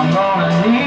I'm gonna need